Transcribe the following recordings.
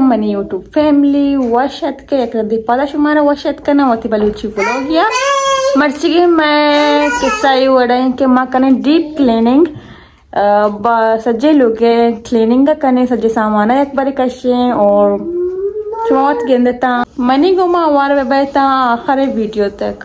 Money YouTube family वशत के एक दीपादा शुमारा वशत का ना वती बलूची मैं किस्सा यू अड़ें माँ कने डीप क्लीनिंग सज्जे लोगे क्लीनिंग का सामान एक बार कशें और चुमौत गेंदता मनी गुमा हमारे आखिर वीडियो तक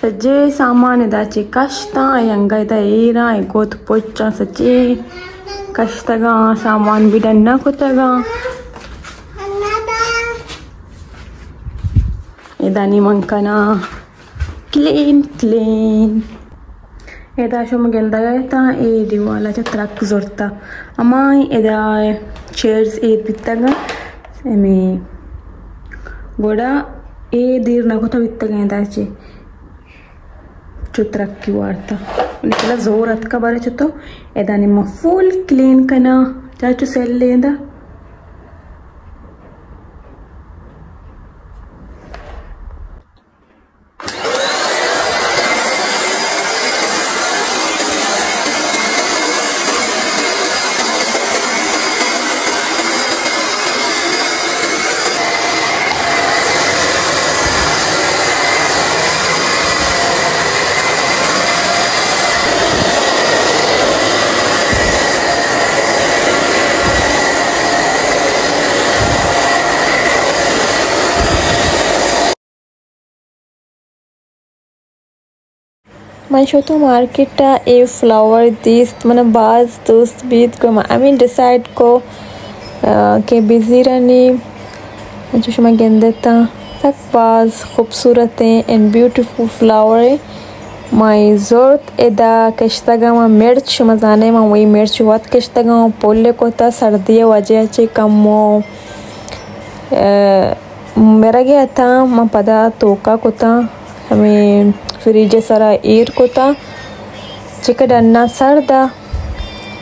सॼे सामान दा अचे कश्ता ऐं अंग दा एरा ऐं गोत पोचा सॼे कश तगां सामान बि न कुतगां इदानी मंकना क्लीन क्लीन एदा शो मगेल दायता ए दिवाला चा ट्रक जोरता अमाई एदा चेयर्स ए पितगा एमी गोड़ा ఏ దీర్ణ को तो इतकं घ्यायचे चुतरक्की वाढतं आणि त्याला जोर अतका बरायचं तो एदाने मग फुल क्लीन कना त्याच्या सेल लेंदा marketa e flower this mana baz dost bid ko I mean, decide ko के बिज़ी रहनी, जो शमा गेंदता तक बाज खूबसूरत है एंड ब्यूटीफुल फ्लावर है माई जोरत एदा कश्तगा मिर्च शमा जाने वही मिर्च वत कश्तगा पोले को था सर्दी वजह से कमो मेरा गया था, मा पदा तोका को था हमें फ्रिज सारा को था चिकन अन्ना सर्दा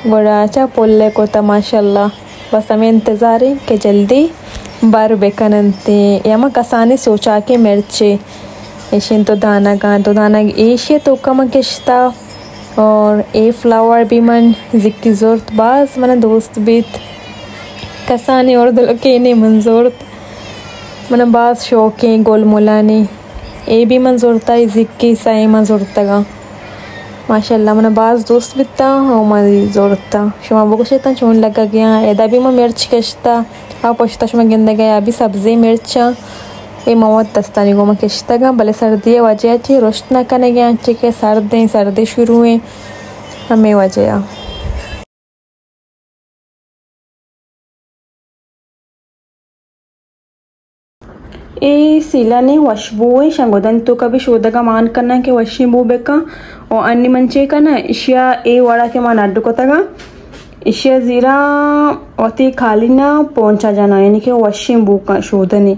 गोड़ा पोल्ले को था, माशाल्लाह। बस हमें इंतज़ार है कि जल्दी बार बेकनंते यमा कसाने सोचा के मिर्चे, ऐसे तो दाना गा तो दाना ऐसे तो कम किश्ता, और ए फ्लावर भी मन जिक्की जोरत बाज मन दोस्त बीत कसाने और दल के ने मंजोरत। मन बाज शौके गोल मोलानी ए भी मन जोरता है जिक्की साई मन जोरता माशाल्लाह, मन बाज दोस्त बिता और मरी जोरता शुमा बको शेता चोन लगा गया। एदा भी मैं मिर्च कश्ता। आ पश्ता शुमा गिंदा गया, अभी सब्ज़ी, मिर्चा ए मवत दस्तानी गो मैं कश्ता गा, भले सर्दी वजह थी रोशना करने गया, अच्छे के सर्दी सर्दी शुरू हुए हमें वजह ए सिलाने वशबुए शंगोदंतो का भी शोधक मान करना के वशिबू बेका। और अन्य मंचे का ना, इशिया ए वाड़ा के मान अड्डू को तगा। इशिया जीरा अति खाली ना पहुँचा जाना, यानी कि वशिबू का शोधने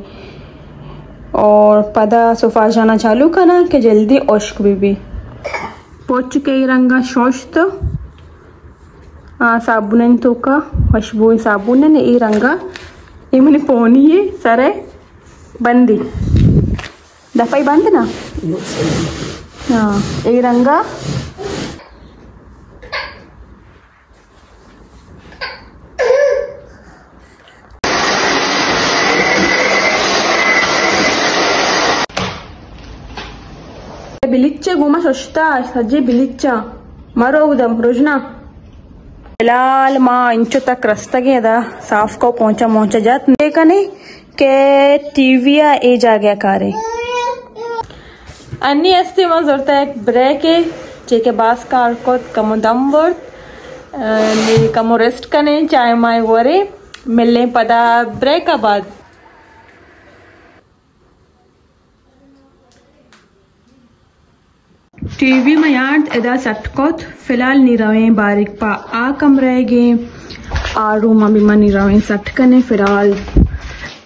और पदा सुफा जाना चालू करना कि जल्दी औश्क भी भी। पहुँच चुके रंगा तो साबुन तो का साबुन ने ये रंगा। ये मैंने पोनी है, सर। है బంది దఫై బందినా ఈ రంగా बिलिच्चे घुमा सोचता सज्जे बिलिच्चा मरो उदम रोजना फिलहाल माँ इंचो तक रास्ता गया था साफ को पहुंचा पहुंचा जात देखा नहीं के टीविया ए जा गया कारे अन्नी अस्ते मज होता है ब्रेक है जेके बास कार को कमो दम वर्त कमो रेस्ट कने चाय माय वरे मिलने पदा ब्रेक का बाद। टीवी में याद एदा सटकोत फ़िलहाल निरवे बारिक पा आ कम रहेगे आ रूम अभी मनी रवे सटकने फ़िलहाल।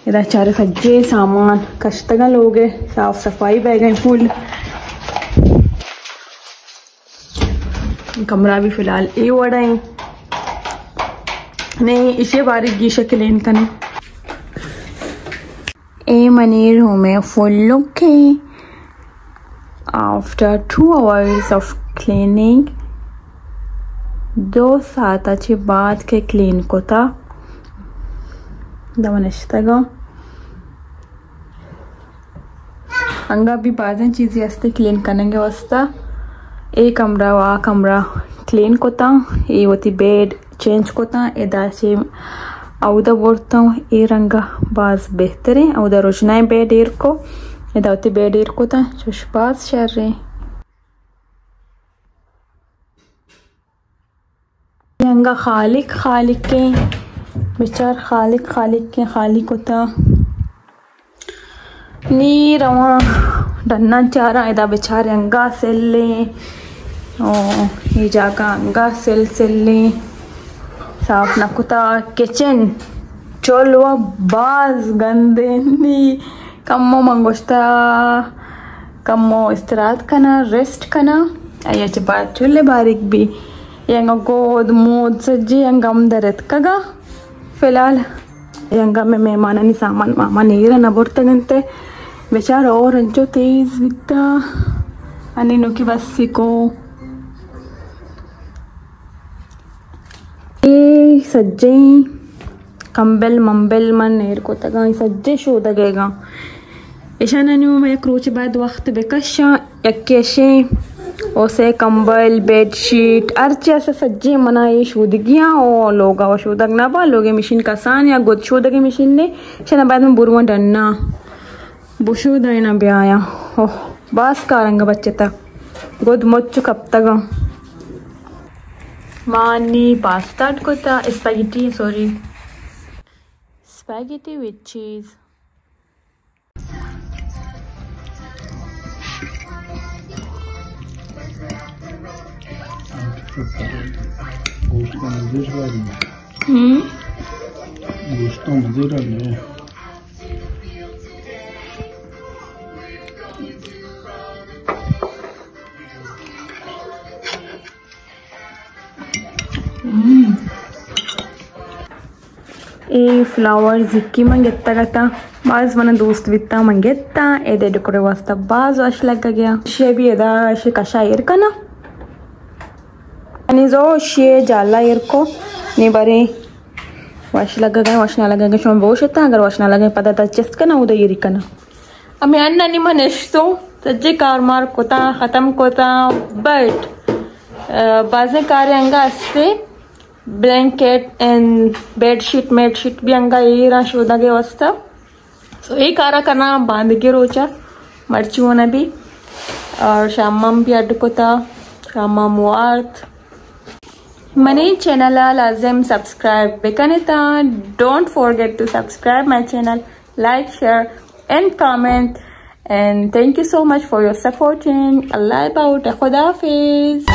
इधर चारे सज्जे सामान कश्तगल हो गए साफ़ सफ़ाई बह गई फुल कमरा भी फ़िलहाल ये वड़ा है नहीं इसे बारीक गीशे क्लीन करने ए मनीर हूँ मैं फुल लुक है after two hours of cleaning दो साताची बाद के क्लीन को कोता दमनश्तगा भी बाज़ें चीज़ें असते क्लीन करने के वास्ता ए कमरा वा कमरा क्लीन कोता ये होती बेड चेंज कोता ए दाचे औदा बोर्ता ए रंगा बाज बेहतर है औदा रोशनाई बेड एर को ए दावती बेड एर कोता चुश बाज शर रहे यंगा खालिक खालिक के बेचार खालिक खालिक के खालिक होता ನೀರವ ಡನ್ನ ಚಾರ ಇದ ಬಿಚಾರೆ ಹಂಗ ಸೆಲ್ಲಿ ಈ ಜಾಗ ಹಂಗ ಸೆಲ್ ಸೆಲ್ಲಿ साफ़ ना कुता किचन चोलवा बाज गंदे नी कम्मो मंगोश्ता, कम्मो इस्तरात कना रेस्ट कना अयाचे बात, चोले बारीक भी। यंगा गोद, मोद, सज्जे यंगा मदरत कगा। फ़िलहाल यंगा में मेहमान सामान, मामा नहीं रहना बुरते गंते। अंचो तेज बिकता अने नुकी बस सिको ये सज्जे कंबल मंबल मन नेर को तगा सज्जे शो दगेगा ईशाना न्यू मैं क्रोच बाद वक्त बेकशा यक्के ओसे कंबल बेडशीट अर्चे ऐसे सज्जे मना मनाई शूदगियाँ और लोग और शूदग ना बा लोगे मशीन का सान या गुद शूदगी मशीन ने शना बाद में बुरवा डन्ना बुशूद ना ब्याया ओह बास का रंग बच्चे तक गुद मोच्चु कब तक मानी पास्ता को spaghetti sorry spaghetti with cheese गोश्त का मज़े हम्म। गोश्त का मज़े रही ಈ ಫ್ಲವರ್ಸ್ ಇಕ್ಕಿಮಂಗೆ ಎತ್ತಾಗತ್ತ ಬಾಸ್ ಒಂದೊಂದು ದೋಸ್ತ್ ಬಿತ್ತ ಮಂಗೆ ಎತ್ತ. ಎದೆ ಡೆಕೋರೆ ವಾಸ್ತ ಬಾಸ್ ಅಷ್ಟು ಲೆಕ್ಕಾಗ್ಯ. ಶೇ ಬಿ ಎದ ಶೇ ಕಷಾಯ ಇರ್ಕನ? ಅನಿಸೋ ಶೇ ಜಾಲ ಇರ್ಕೋ. ನೀ ಬರೀ. ವಾಶ್ ಲಗ್ಗಾಗ ವಾಶ್ ನಾಲಗಾಗ ಶೋಮ್ ಬೋಶತ್ತ ಹಂಗಾರೆ ವಾಶ್ ನಾಲಗ ಪದಾರ್ಥ ಚೆಸ್ಕನ ಉದ ಇರಿಕನ. ಆಮೆ ಅನ್ನ ನಿಮ್ಮ ನೆಷ್ಟು ಸಜ್ಜೆ ಕಾರ್ ಮಾರ್ಕೋತಾ ಖತಮ್ ಕೋತಾ ಬಟ್ ಬಾಜೆ ಕಾರ್ಯ ಹಂಗ ಅಷ್ಟೇ. ब्लँकेट अँड बेडशीट मेडशीट बी अंगा येरा शोधागे वस्ता। सो ये कारा करना, बाँध के रोचा, मर्ची होना भी। और शामम भी अड्डकोता शामम वार्थ। मनी चैनल लाजिम subscribe बेकनेता don't forget to subscribe my channel like share and comment thank you so much for your supporting allah about khuda hafiz